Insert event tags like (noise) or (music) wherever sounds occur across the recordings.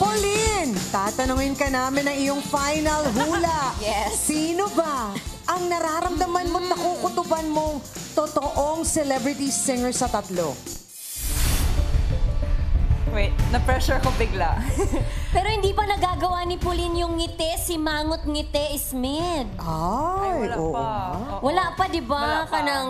Pauline, tatanungin ka namin ang iyong final hula. (laughs) Yes. Sino ba ang nararamdaman mo at nakukutuban mong totoong celebrity singer sa tatlo? Wait, na-pressure ko bigla. (laughs) Pero hindi pa nagagawa ni Pauline yung ngiti, si Mangot Ngiti Smith. Ay, wala oo pa. Oo. Wala pa, di ba? Wala pa. Kanang,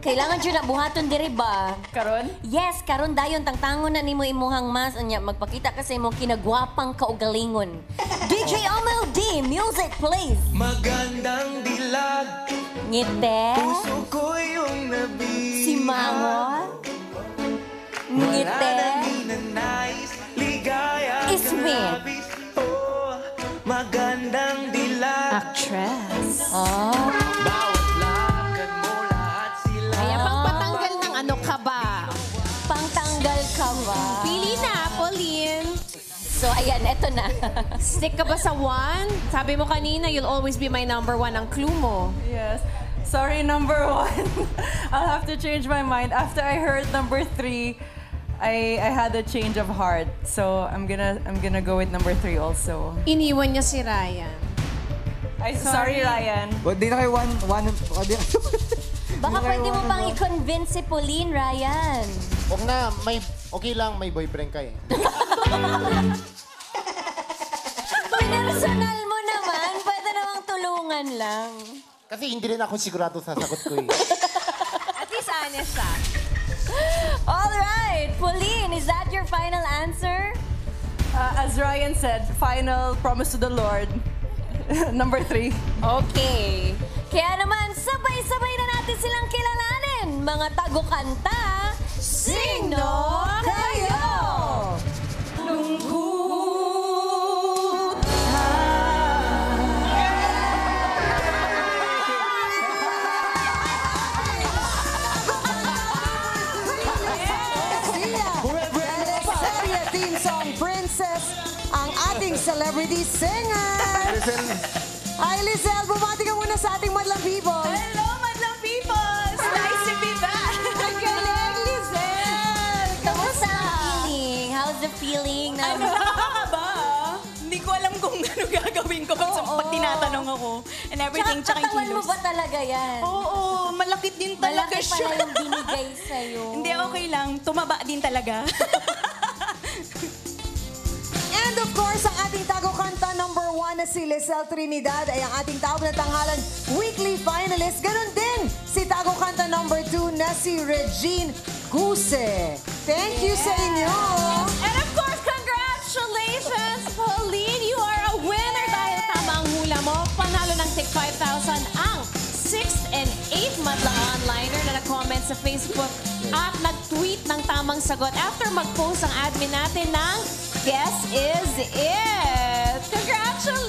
kailangan dyan na buhaton diri ba? Karon? Yes, karon dayon tangtangon na nimo imuhang mas anya magpakita kasi mo kinagwapang kaugalingon. (laughs) DJ Omel D, music please. Magandang dilag Ngite, Puso ko yung nabili si ninanais Ligaya Ismi. Oh, magandang dilag Actress. oh, So ayan, eto na. (laughs) Stick ka ba sa one? Sabi mo kanina, you'll always be my number one ang clue mo. Yes. Sorry, number one. (laughs) I'll have to change my mind. After I heard number three, I, I had a change of heart. So I'm gonna I'm gonna go with number three also. Iniwan niya si Ryan. I sorry, Ryan. Well, di na kayo one, one, oh, di, (laughs) Baka pwede mo pang i-convince si Pauline, Ryan. Huwag na, may, okay lang, may boyfriend ka eh. Personal mo naman, pwede namang tulungan lang. Kasi hindi rin ako sigurado sa sagot ko eh. At least honest siya. All right, Pauline, is that your final answer? Uh, as Ryan said, final promise to the Lord. (laughs) number three. Okay. Kaya naman, sabay-sabay na natin silang kilalanin. Mga tago-kanta, ating celebrity singer. Ay, Lizelle, bumati ka muna sa ating madlang people. Hello, madlang people! Nice to be back! Ang galing, Lizelle! Kamusta feeling? How's the feeling na... Ano nakakaba? Hindi ko alam kung (laughs) ano gagawin ko pag, Oo. pag tinatanong ako. And everything, Tsaka tsaka yung katawan mo kilos. ba talaga yan? Oo, malakit din talaga Malaki siya. pala yung binigay sa'yo. (laughs) Hindi, okay lang. Tumaba din talaga. (laughs) na si Lizelle Trinidad ay ang ating tawag na tanghalan weekly finalist. Ganon din si tago kanta number two na si Regine Guse. Thank you sa inyo. And of course, congratulations, Pauline! You are a winner dahil tama ang hula mo. Panalo ng Tig 5,000 ang 6th and 8th madlang onliner na nag-comment sa Facebook at nag-tweet ng tamang sagot after mag-post ang admin natin ng Guess Is It! Congratulations!